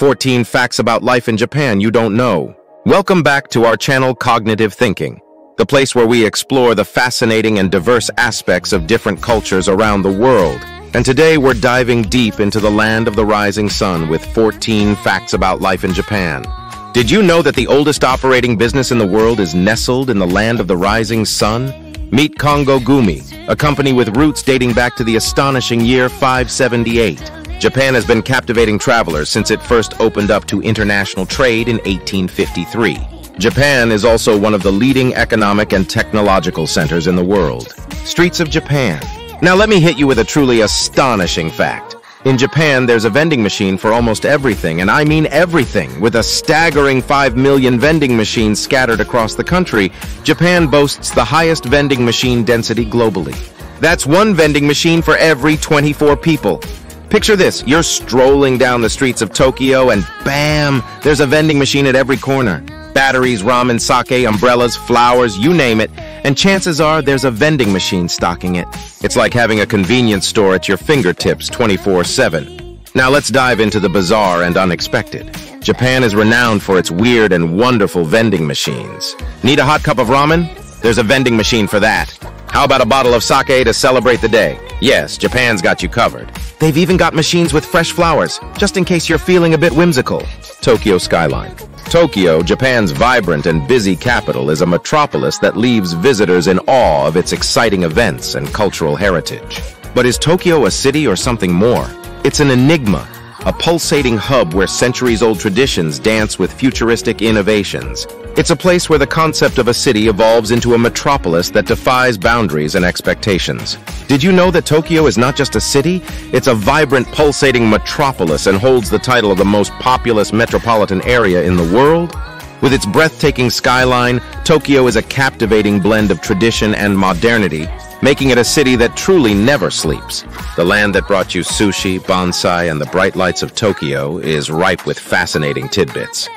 14 Facts About Life in Japan You Don't Know. Welcome back to our channel Cognitive Thinking, the place where we explore the fascinating and diverse aspects of different cultures around the world. And today we're diving deep into the land of the rising sun with 14 facts about life in Japan. Did you know that the oldest operating business in the world is nestled in the land of the rising sun? Meet Kongo Gumi, a company with roots dating back to the astonishing year 578. Japan has been captivating travelers since it first opened up to international trade in 1853. Japan is also one of the leading economic and technological centers in the world. Streets of Japan. Now let me hit you with a truly astonishing fact. In Japan, there's a vending machine for almost everything, and I mean everything. With a staggering 5 million vending machines scattered across the country, Japan boasts the highest vending machine density globally. That's one vending machine for every 24 people. Picture this, you're strolling down the streets of Tokyo and bam, there's a vending machine at every corner. Batteries, ramen, sake, umbrellas, flowers, you name it, and chances are there's a vending machine stocking it. It's like having a convenience store at your fingertips 24-7. Now let's dive into the bizarre and unexpected. Japan is renowned for its weird and wonderful vending machines. Need a hot cup of ramen? There's a vending machine for that. How about a bottle of sake to celebrate the day? Yes, Japan's got you covered. They've even got machines with fresh flowers, just in case you're feeling a bit whimsical. Tokyo Skyline. Tokyo, Japan's vibrant and busy capital, is a metropolis that leaves visitors in awe of its exciting events and cultural heritage. But is Tokyo a city or something more? It's an enigma, a pulsating hub where centuries-old traditions dance with futuristic innovations. It's a place where the concept of a city evolves into a metropolis that defies boundaries and expectations. Did you know that Tokyo is not just a city? It's a vibrant, pulsating metropolis and holds the title of the most populous metropolitan area in the world? With its breathtaking skyline, Tokyo is a captivating blend of tradition and modernity, making it a city that truly never sleeps. The land that brought you sushi, bonsai, and the bright lights of Tokyo is ripe with fascinating tidbits.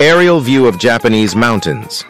Aerial view of Japanese mountains.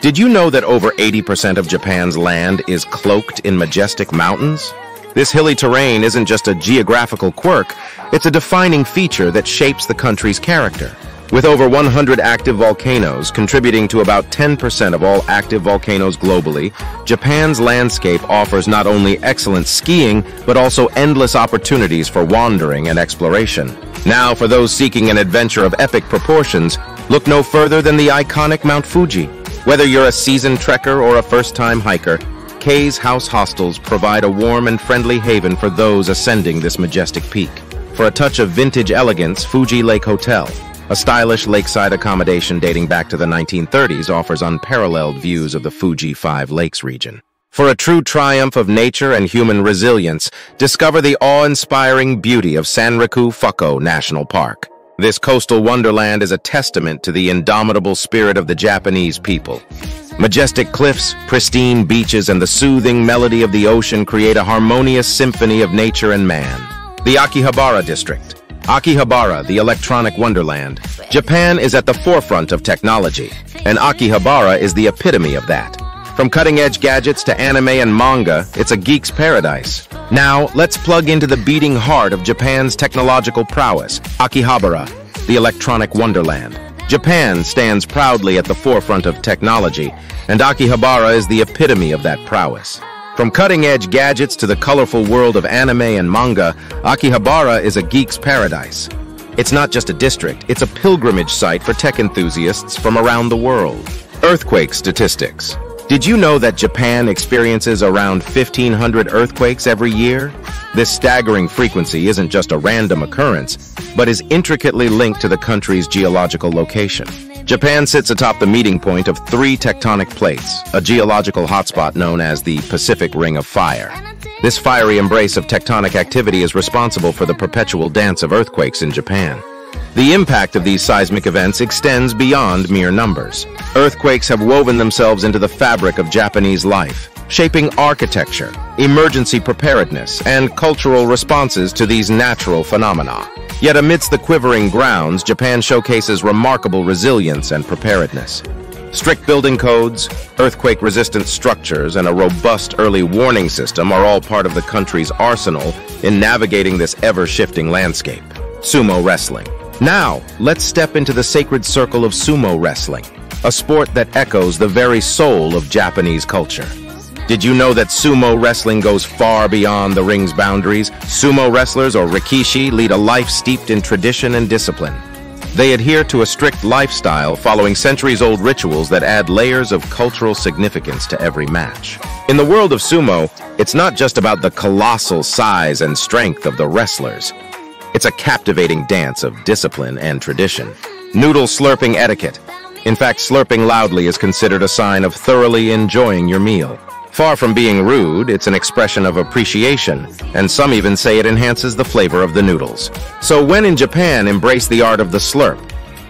Did you know that over 80% of Japan's land is cloaked in majestic mountains? This hilly terrain isn't just a geographical quirk, it's a defining feature that shapes the country's character. With over 100 active volcanoes contributing to about 10% of all active volcanoes globally, Japan's landscape offers not only excellent skiing, but also endless opportunities for wandering and exploration. Now, for those seeking an adventure of epic proportions, look no further than the iconic Mount Fuji. Whether you're a seasoned trekker or a first-time hiker, K's House Hostels provide a warm and friendly haven for those ascending this majestic peak. For a touch of vintage elegance, Fuji Lake Hotel, a stylish lakeside accommodation dating back to the 1930s, offers unparalleled views of the Fuji Five Lakes region. For a true triumph of nature and human resilience, discover the awe-inspiring beauty of Sanriku Fukko National Park. This coastal wonderland is a testament to the indomitable spirit of the Japanese people. Majestic cliffs, pristine beaches, and the soothing melody of the ocean create a harmonious symphony of nature and man. The Akihabara District. Akihabara, the electronic wonderland. Japan is at the forefront of technology, and Akihabara is the epitome of that. From cutting-edge gadgets to anime and manga, it's a geek's paradise. Now, let's plug into the beating heart of Japan's technological prowess, Akihabara, the electronic wonderland. Japan stands proudly at the forefront of technology, and Akihabara is the epitome of that prowess. From cutting-edge gadgets to the colorful world of anime and manga, Akihabara is a geek's paradise. It's not just a district, it's a pilgrimage site for tech enthusiasts from around the world. Earthquake statistics. Did you know that Japan experiences around 1,500 earthquakes every year? This staggering frequency isn't just a random occurrence, but is intricately linked to the country's geological location. Japan sits atop the meeting point of three tectonic plates, a geological hotspot known as the Pacific Ring of Fire. This fiery embrace of tectonic activity is responsible for the perpetual dance of earthquakes in Japan. The impact of these seismic events extends beyond mere numbers. Earthquakes have woven themselves into the fabric of Japanese life, shaping architecture, emergency preparedness, and cultural responses to these natural phenomena. Yet amidst the quivering grounds, Japan showcases remarkable resilience and preparedness. Strict building codes, earthquake-resistant structures, and a robust early warning system are all part of the country's arsenal in navigating this ever-shifting landscape. Sumo wrestling. Now, let's step into the sacred circle of sumo wrestling, a sport that echoes the very soul of Japanese culture. Did you know that sumo wrestling goes far beyond the ring's boundaries? Sumo wrestlers, or rikishi, lead a life steeped in tradition and discipline. They adhere to a strict lifestyle following centuries-old rituals that add layers of cultural significance to every match. In the world of sumo, it's not just about the colossal size and strength of the wrestlers. It's a captivating dance of discipline and tradition. Noodle slurping etiquette. In fact, slurping loudly is considered a sign of thoroughly enjoying your meal. Far from being rude, it's an expression of appreciation, and some even say it enhances the flavor of the noodles. So when in Japan, embrace the art of the slurp.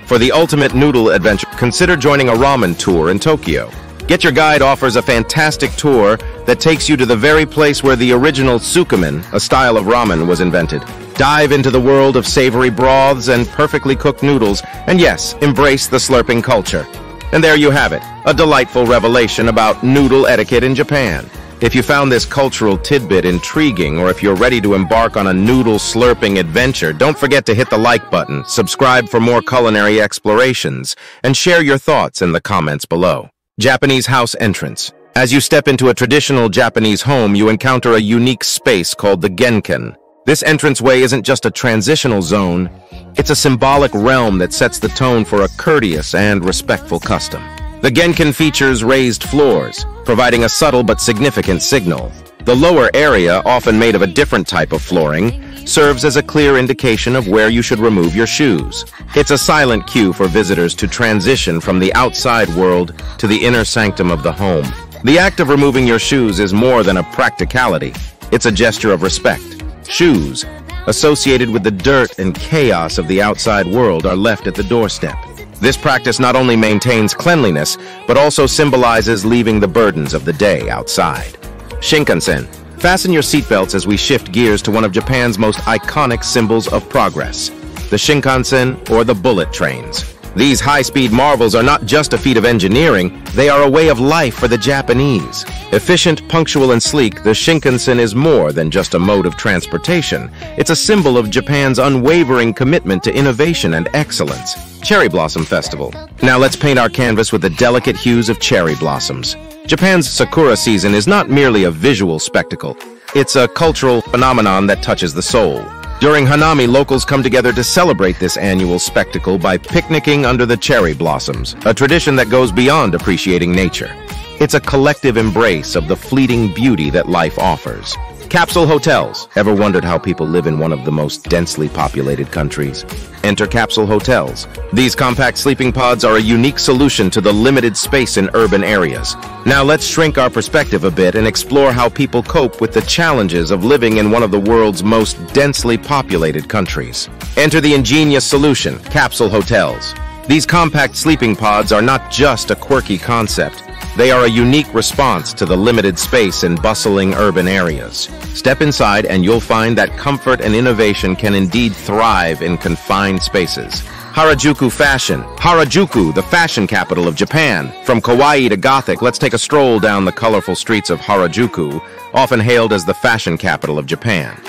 For the ultimate noodle adventure, consider joining a ramen tour in Tokyo. Get Your Guide offers a fantastic tour that takes you to the very place where the original tsukemen, a style of ramen, was invented. Dive into the world of savory broths and perfectly cooked noodles, and yes, embrace the slurping culture. And there you have it, a delightful revelation about noodle etiquette in Japan. If you found this cultural tidbit intriguing, or if you're ready to embark on a noodle slurping adventure, don't forget to hit the like button, subscribe for more culinary explorations, and share your thoughts in the comments below. Japanese house entrance. As you step into a traditional Japanese home, you encounter a unique space called the Genkan. This entranceway isn't just a transitional zone, it's a symbolic realm that sets the tone for a courteous and respectful custom. The Genkan features raised floors, providing a subtle but significant signal. The lower area, often made of a different type of flooring, serves as a clear indication of where you should remove your shoes. It's a silent cue for visitors to transition from the outside world to the inner sanctum of the home. The act of removing your shoes is more than a practicality. It's a gesture of respect. Shoes, associated with the dirt and chaos of the outside world, are left at the doorstep. This practice not only maintains cleanliness, but also symbolizes leaving the burdens of the day outside. Shinkansen. Fasten your seatbelts as we shift gears to one of Japan's most iconic symbols of progress, the Shinkansen or the bullet trains. These high-speed marvels are not just a feat of engineering, they are a way of life for the Japanese. Efficient, punctual, and sleek, the Shinkansen is more than just a mode of transportation. It's a symbol of Japan's unwavering commitment to innovation and excellence. Cherry Blossom Festival. Now let's paint our canvas with the delicate hues of cherry blossoms. Japan's Sakura season is not merely a visual spectacle. It's a cultural phenomenon that touches the soul. During Hanami, locals come together to celebrate this annual spectacle by picnicking under the cherry blossoms, a tradition that goes beyond appreciating nature. It's a collective embrace of the fleeting beauty that life offers. Capsule hotels. Ever wondered how people live in one of the most densely populated countries? Enter capsule hotels. These compact sleeping pods are a unique solution to the limited space in urban areas. Now let's shrink our perspective a bit and explore how people cope with the challenges of living in one of the world's most densely populated countries. Enter the ingenious solution, capsule hotels. These compact sleeping pods are not just a quirky concept. They are a unique response to the limited space in bustling urban areas. Step inside and you'll find that comfort and innovation can indeed thrive in confined spaces. Harajuku Fashion. Harajuku, the fashion capital of Japan. From kawaii to gothic, let's take a stroll down the colorful streets of Harajuku, often hailed as the fashion capital of Japan.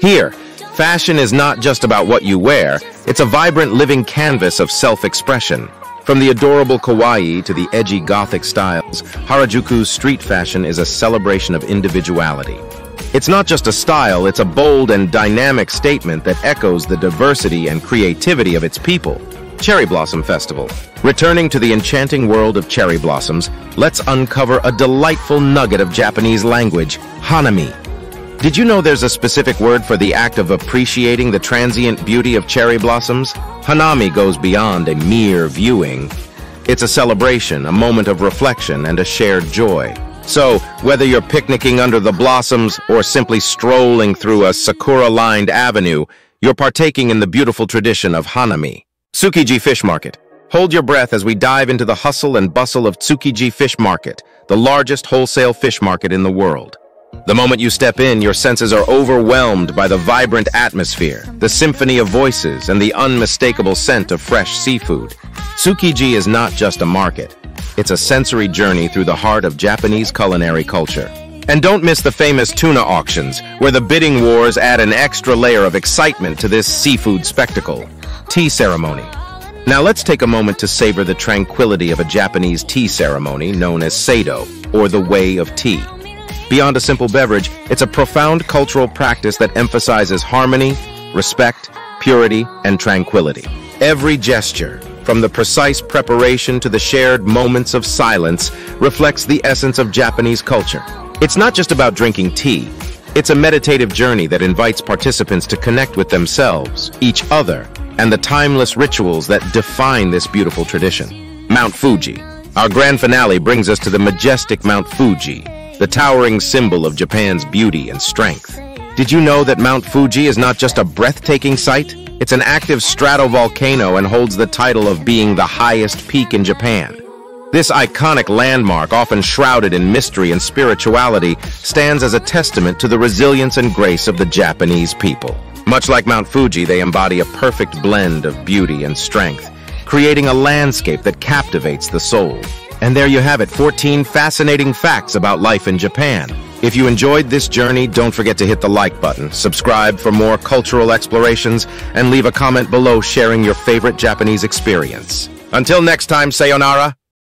Here, fashion is not just about what you wear, it's a vibrant living canvas of self-expression. From the adorable kawaii to the edgy gothic styles, Harajuku's street fashion is a celebration of individuality. It's not just a style, it's a bold and dynamic statement that echoes the diversity and creativity of its people. Cherry Blossom Festival. Returning to the enchanting world of cherry blossoms, let's uncover a delightful nugget of Japanese language, hanami. Did you know there's a specific word for the act of appreciating the transient beauty of cherry blossoms? Hanami goes beyond a mere viewing. It's a celebration, a moment of reflection, and a shared joy. So, whether you're picnicking under the blossoms or simply strolling through a sakura-lined avenue, you're partaking in the beautiful tradition of Hanami. Tsukiji Fish Market. Hold your breath as we dive into the hustle and bustle of Tsukiji Fish Market, the largest wholesale fish market in the world. The moment you step in, your senses are overwhelmed by the vibrant atmosphere, the symphony of voices, and the unmistakable scent of fresh seafood. Tsukiji is not just a market. It's a sensory journey through the heart of Japanese culinary culture. And don't miss the famous tuna auctions, where the bidding wars add an extra layer of excitement to this seafood spectacle. Tea ceremony. Now let's take a moment to savor the tranquility of a Japanese tea ceremony known as Sado, or the Way of Tea. Beyond a simple beverage, it's a profound cultural practice that emphasizes harmony, respect, purity, and tranquility. Every gesture, from the precise preparation to the shared moments of silence, reflects the essence of Japanese culture. It's not just about drinking tea. It's a meditative journey that invites participants to connect with themselves, each other, and the timeless rituals that define this beautiful tradition. Mount Fuji. Our grand finale brings us to the majestic Mount Fuji, the towering symbol of Japan's beauty and strength. Did you know that Mount Fuji is not just a breathtaking sight? It's an active stratovolcano and holds the title of being the highest peak in Japan. This iconic landmark, often shrouded in mystery and spirituality, stands as a testament to the resilience and grace of the Japanese people. Much like Mount Fuji, they embody a perfect blend of beauty and strength, creating a landscape that captivates the soul. And there you have it, 14 fascinating facts about life in Japan. If you enjoyed this journey, don't forget to hit the like button, subscribe for more cultural explorations, and leave a comment below sharing your favorite Japanese experience. Until next time, sayonara.